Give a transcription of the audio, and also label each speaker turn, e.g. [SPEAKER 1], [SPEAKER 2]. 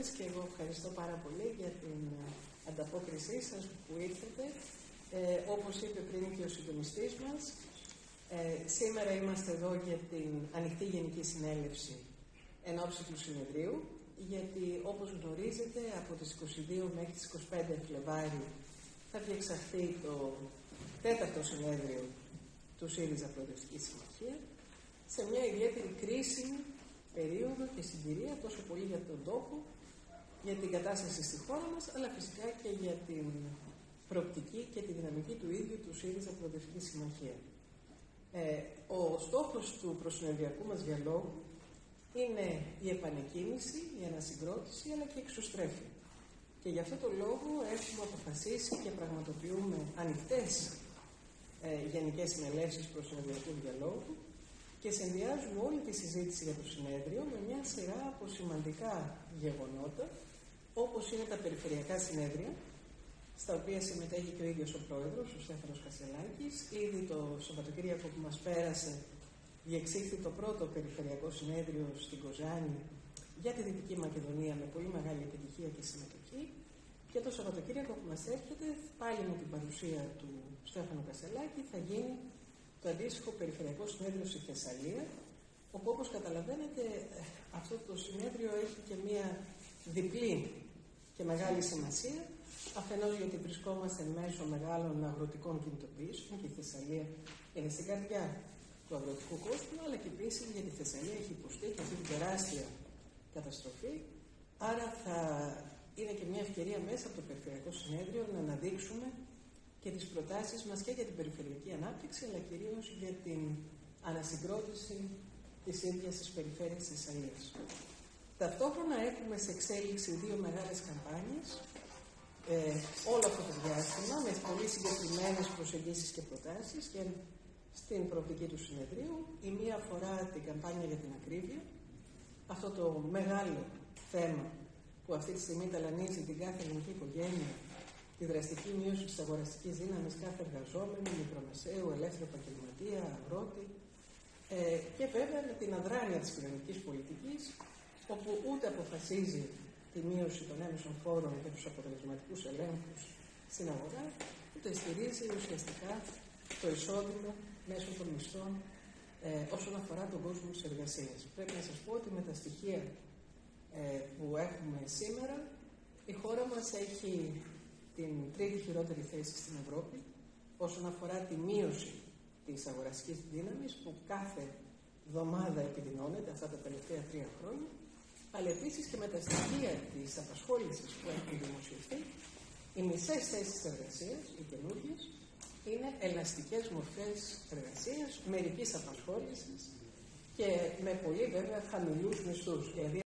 [SPEAKER 1] όλες και εγώ ευχαριστώ πάρα πολύ για την ε, ανταπόκρισή σας που ήρθατε. Ε, όπως είπε πριν και ο συντονιστής μας, ε, σήμερα είμαστε εδώ για την ανοιχτή Γενική Συνέλευση εν ώψη του συνεδρίου, γιατί όπως γνωρίζετε από τις 22 μέχρι τις 25 Φλεβάρι θα διεξαχθεί το τέταρτο συνέδριο του ΣΥΡΙΖΑ Προεδρευτική Συμμαχίας σε μια ιδιαίτερη κρίσιμη περίοδο και συγκυρία τόσο πολύ για τον τόπο, για την κατάσταση στη χώρα μας, αλλά φυσικά και για την προοπτική και τη δυναμική του ίδιου του ΣΥΡΙΖΑ Προοδευτική Συμμαχία. Ε, ο στόχος του προσυνεργειακού μας διαλόγου είναι η επανεκκίνηση, η ανασυγκρότηση, αλλά και η εξωστρέφεια. Και γι' αυτό το λόγο έχουμε αποφασίσει και πραγματοποιούμε ανοιχτές ε, γενικές συνελεύσεις προσυνεργειακού διαλόγου, και συνδυάζουμε όλη τη συζήτηση για το συνέδριο με μια σειρά από σημαντικά γεγονότα, όπως είναι τα περιφερειακά συνέδρια, στα οποία συμμετέχει και ο ίδιος ο πρόεδρος, ο Στέφανος Κασελάκης. Ήδη το Σαββατοκύριακο που μας πέρασε διεξήχθη το πρώτο περιφερειακό συνέδριο στην Κοζάνη για τη Δυτική Μακεδονία με πολύ μεγάλη επιτυχία και συμμετοχή. Και το Σαββατοκύριακο που μας έρχεται, πάλι με την παρουσία του Στέφανου Κασελάκη, θα γίνει το αντίστοιχο περιφερειακό συνέδριο στη Θεσσαλία, όπου όπως καταλαβαίνετε αυτό το συνέδριο έχει και μία διπλή και μεγάλη σημασία, αφενός γιατί βρισκόμαστε μέσω μεγάλων αγροτικών κινητοποιήσεων και η Θεσσαλία είναι στην καρδιά του αγροτικού κόσμου, αλλά και επίσης γιατί η Θεσσαλία έχει υποστεί και αυτή την τεράστια καταστροφή. Άρα θα είναι και μια ευκαιρία μέσα από το Περιφερειακό Συνέδριο να αναδείξουμε και τις προτάσεις μας και για την περιφερειακή ανάπτυξη, αλλά κυρίως για την ανασυγκρότηση της ίδιας της περιφέρειας της Αλίας. Ταυτόχρονα έχουμε σε εξέλιξη δύο μεγάλες καμπάνιες ε, όλο αυτό το διάστημα με πολύ συγκεκριμένες προσεγγίσεις και προτάσεις και στην προοπτική του συνεδρίου. Η μία αφορά την καμπάνια για την ακρίβεια, αυτό το μεγάλο θέμα που αυτή τη στιγμή ταλανίζει την κάθε ελληνική οικογένεια τη δραστική μείωση της αγοραστικής δύναμης κάθε εργαζόμενου, μικρομεσαίου, ελεύθερου επαγγελματία, αγρότη ε, και βέβαια με την αδράνεια της κοινωνικής πολιτικής, όπου ούτε αποφασίζει τη μείωση των έμεσων φόρων και τους αποτελεσματικούς ελέγχους στην αγορά, ούτε στηρίζει ουσιαστικά το εισόδημα μέσω των μισθών ε, όσον αφορά τον κόσμο της εργασίας. Πρέπει να σας πω ότι με τα στοιχεία ε, που έχουμε σήμερα, η χώρα μας έχει την τρίτη χειρότερη θέση στην Ευρώπη όσον αφορά τη μείωση της αγοραστικής δύναμης που κάθε εβδομάδα επιδεινώνεται αυτά τα τελευταία τρία χρόνια αλλά επίσης και με τα στοιχεία της απασχόλησης που έχουν δημοσιευτεί οι μισές θέσεις εργασίας, οι καινούργιες, είναι ελαστικές μορφές εργασίας, μερικής απασχόλησης και με πολύ βέβαια χαμηλούς μισθούς. Δηλαδή